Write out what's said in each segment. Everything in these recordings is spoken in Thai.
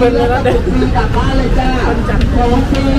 เป็นเลยนะเด็กจับบ้านเลยจ้าจัดของฟรี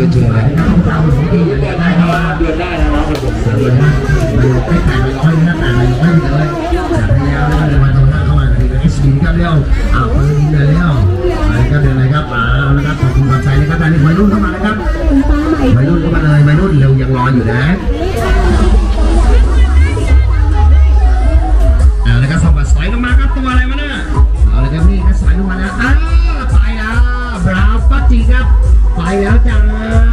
ดือนเดือนะไรเดือนหน้เดือนหน้านะครับผมเดือนหน้าเดือนไม่ร้อยนะแต่ไม่ร้อยเลยจากพยาวแล้วเดินมาตรงหน้าเข้ามาถึงเอสบเลี้ยวอาปืนเดิเลี้ยวอะรก็เดินอะไรครับอ่าแล้วครับขอบคุณความใจนะครับตอนนี้วัยรุ่นเข้ามานะครับวัยรุ่นเข้มาเลยวัยรุ่นเร็วยังรออยู่นะ Anh ở.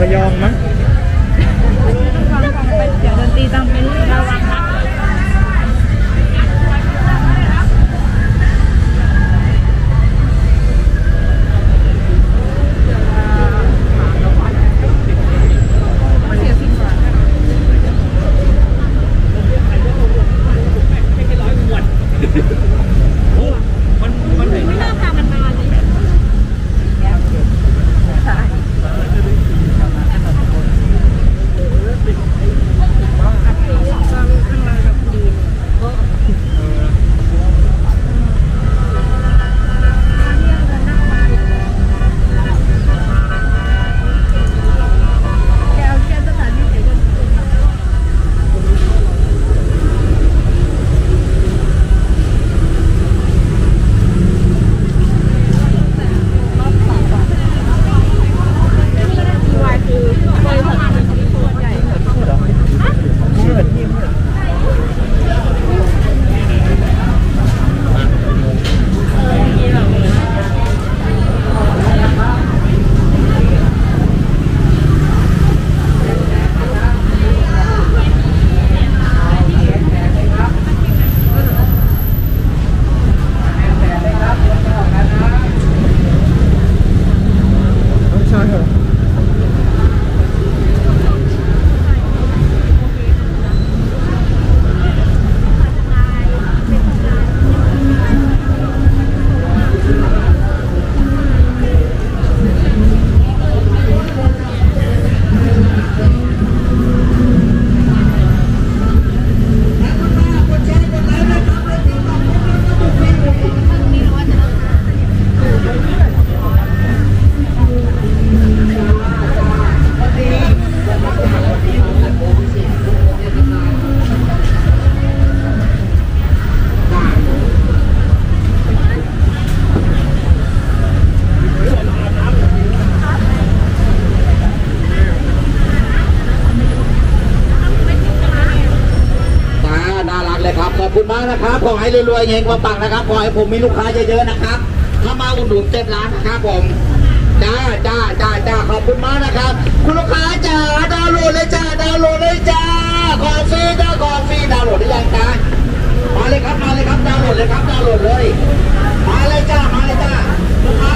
ระยองมั้ง ขอให้รวยๆเฮงปังๆนะครับขอให้ผมมีลูกค้าเยอะๆนะครับ ถ้ามาอุดหนุนเต็มร้านนะครับผมจ้าจ้าจ้าจ้าขอบคุณมากนะครับ คุณลูกค้าจ้าดาวน์โหลดเลยจ้าดาวน์โหลดเลยจ้าขอฟรีจ้าขอฟรีดาวน์โหลดได้ยังจ้ามาเลยครับมาเลยครับดาวน์โหลดเลยครับดาวน์โหลดเลย มาเลยจ้ามาเลยจ้าลูกค้า